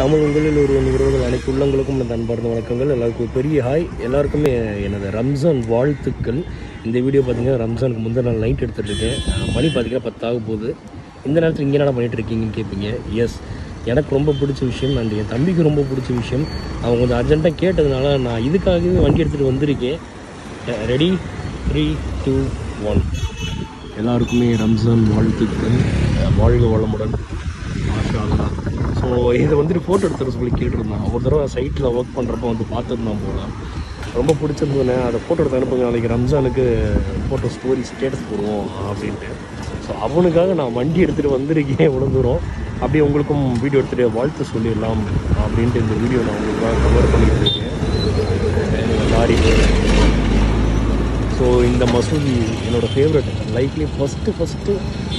தமிழ் உங்களில் ஒரு உறவுகள் அனைத்து உள்ளங்களுக்கும் எனது அன்பார்ந்த வணக்கங்கள். எல்லாருக்கும் பெரிய ஹாய் எல்லாருக்குமே எனது ரம்ஜான் வாழ்த்துக்கள். இந்த வீடியோ பார்த்தீங்கன்னா ரம்ஜானுக்கு முந்தின நாள் நைட் எடுத்துகிட்ருக்கேன் மணி பார்த்தீங்கன்னா பத்தாக போகுது. இந்த நேரத்தில் இங்கே என்ன பண்ணிகிட்ருக்கீங்கன்னு கேட்பீங்க எஸ் எனக்கு ரொம்ப பிடிச்ச விஷயம் அண்ட் என் தம்பிக்கு ரொம்ப பிடிச்ச விஷயம். அவங்க கொஞ்சம் அர்ஜென்ட்டாக கேட்டதுனால நான் இதுக்காகவே வண்டி எடுத்துகிட்டு வந்திருக்கேன். ரெடி த்ரீ டூ ஒன் எல்லாருக்குமே ரம்ஜான் வாழ்த்துக்கள். வாழ்க வளமுடன். மாஷா ஸோ இதை வந்துட்டு ஃபோட்டோ எடுத்துகிற சொல்லி கேட்டிருந்தான். ஒரு தடவை சைட்டில் ஒர்க் பண்ணுறப்ப வந்து பார்த்துருந்தான் போல. ரொம்ப பிடிச்சிருந்தோன்னே அதை ஃபோட்டோ எடுத்து அனுப்புங்க. நாளைக்கு ரம்ஜானுக்கு ஃபோட்டோ ஸ்டோரி ஸ்டேட்டஸ் போடுவோம் அப்படின்ட்டு. ஸோ அவனுக்காக நான் வண்டி எடுத்துகிட்டு வந்திருக்கேன் இவ்வளோ தூரம். அப்படியே உங்களுக்கும் வீடியோ எடுத்துகிட்டு வாழ்த்து சொல்லிடலாம் அப்படின்ட்டு இந்த வீடியோ நான் உங்களுக்காக கவர் பண்ணிட்டு இருக்கேன். லாரி இந்த மசூதி என்னோடய ஃபேவரட் லைஃப்லேயே ஃபஸ்ட்டு ஃபஸ்ட்டு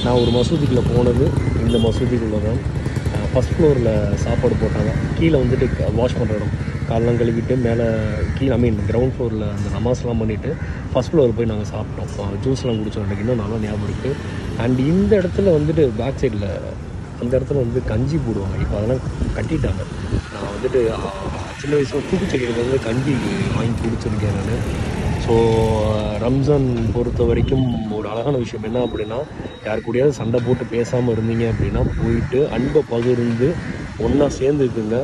நான் ஒரு மசூதிக்குள்ளே போனது இந்த மசூதிக்குள்ளே தான் ஃபஸ்ட் ஃப்ளோரில் சாப்பாடு போட்டாங்க. கீழே வந்துட்டு வாஷ் பண்ணுற இடம். காலெலாம் கழுவிட்டு மேலே கீழே ஐ மீன் கிரவுண்ட் ஃப்ளோரில் அந்த நமாஸ்லாம் பண்ணிவிட்டு ஃபஸ்ட் ஃப்ளோர் போய் நாங்கள் சாப்பிட்டோம். ஜூஸ்லாம் குடித்தோம் எனக்கு இன்னும் நல்லா ஞாபகம் இருக்குது அண்ட் இந்த இடத்துல வந்துட்டு பேக் சைடில் அந்த இடத்துல வந்து கஞ்சி போடுவாங்க. இப்போ அதெல்லாம் கட்டிட்டாங்க. நான் வந்துட்டு சின்ன வயசில் தூக்குச்செடியில் வந்து கஞ்சி வாங்கி குடிச்சிருக்கேன் நான். ஸோ ரம்ஜான் பொறுத்த வரைக்கும் ஒரு அழகான விஷயம் என்ன அப்படின்னா யார் கூடயாவது சண்டை போட்டு பேசாமல் இருந்தீங்க அப்படின்னா போயிட்டு அன்பை பகிர்ந்து ஒன்றா சேர்ந்துக்குங்க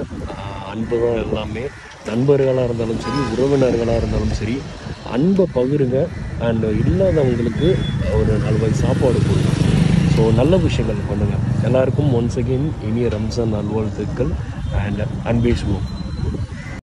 அன்பு தான் எல்லாமே. நண்பர்களாக இருந்தாலும் சரி உறவினர்களாக இருந்தாலும் சரி அன்பை பகிருங்க. அண்ட் இல்லாதவங்களுக்கு ஒரு நல்வாய் சாப்பாடு கொடுங்க. ஸோ நல்ல விஷயங்கள் பண்ணுங்கள் எல்லாருக்கும் ஒன்ஸ் அகெயின் இனிய ரம்ஜான் நல்வாழ்த்துக்கள் அண்ட் அன்பேசுவோம்